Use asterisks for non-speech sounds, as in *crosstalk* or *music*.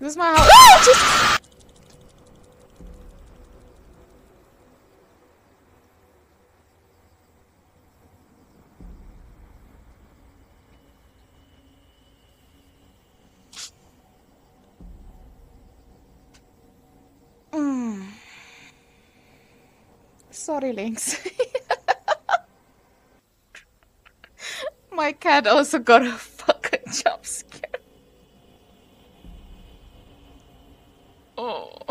This is my house. Ah, Mm. Sorry, Lynx. *laughs* My cat also got a fucking scare. Oh.